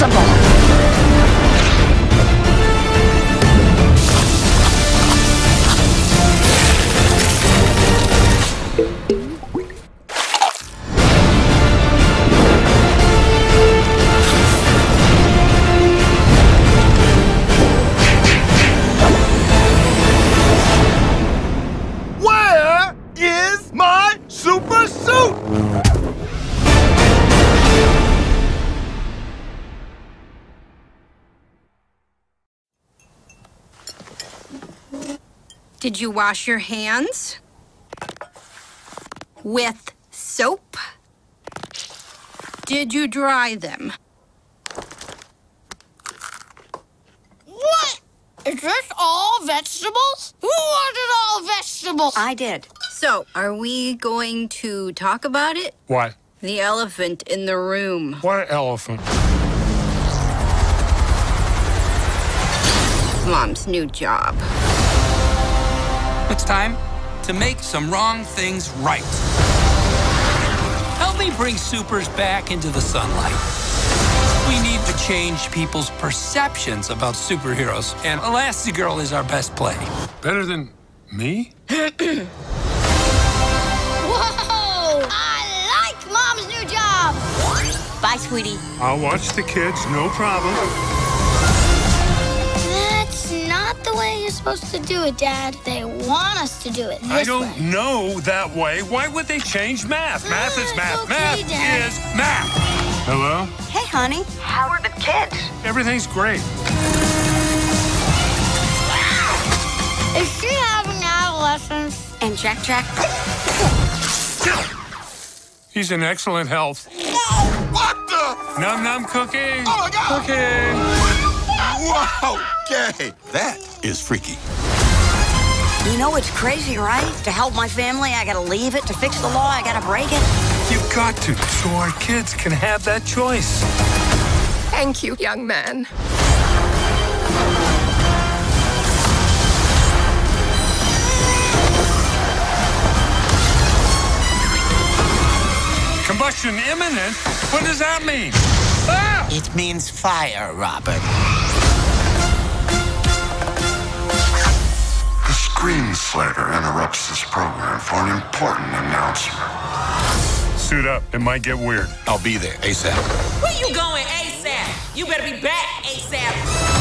什么？Did you wash your hands? With soap? Did you dry them? What? Is this all vegetables? Who ordered all vegetables? I did. So, are we going to talk about it? What? The elephant in the room. What elephant? Mom's new job. It's time to make some wrong things right. Help me bring supers back into the sunlight. We need to change people's perceptions about superheroes, and Elastigirl is our best play. Better than me? Whoa! I like Mom's new job. Bye, sweetie. I'll watch the kids, no problem. That's not the way you're supposed to do it, Dad. They want us to do it this I don't way. know that way. Why would they change math? Math is Ah, math. okay, math Dad. is math. Hello? Hey, honey. How are the kids? Everything's great. Is she having adolescence? And Jack Jack? He's in excellent health. What the? Num num cooking. Oh my God. Cooking. Wow, gay. That is freaky. You know it's crazy, right? To help my family, I gotta leave it. To fix the law, I gotta break it. You've got to, so our kids can have that choice. Thank you, young man. Combustion imminent? What does that mean? Ah! It means fire, Robert. Slater interrupts this program for an important announcement. Suit up. It might get weird. I'll be there ASAP. Where you going ASAP? You better be back ASAP.